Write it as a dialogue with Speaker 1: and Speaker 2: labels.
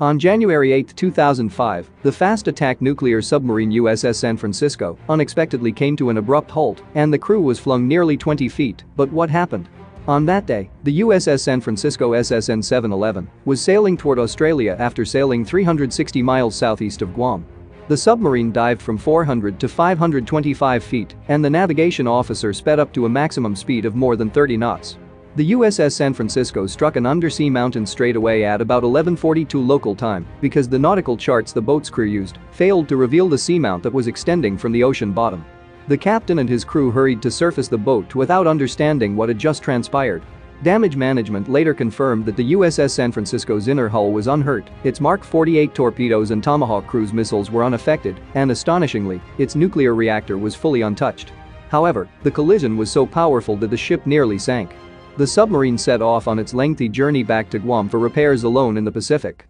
Speaker 1: On January 8, 2005, the fast-attack nuclear submarine USS San Francisco unexpectedly came to an abrupt halt and the crew was flung nearly 20 feet, but what happened? On that day, the USS San Francisco SSN 711 was sailing toward Australia after sailing 360 miles southeast of Guam. The submarine dived from 400 to 525 feet and the navigation officer sped up to a maximum speed of more than 30 knots. The USS San Francisco struck an undersea mountain straightaway at about 1142 local time because the nautical charts the boat's crew used failed to reveal the seamount that was extending from the ocean bottom. The captain and his crew hurried to surface the boat without understanding what had just transpired. Damage management later confirmed that the USS San Francisco's inner hull was unhurt, its Mark 48 torpedoes and Tomahawk cruise missiles were unaffected, and astonishingly, its nuclear reactor was fully untouched. However, the collision was so powerful that the ship nearly sank. The submarine set off on its lengthy journey back to Guam for repairs alone in the Pacific.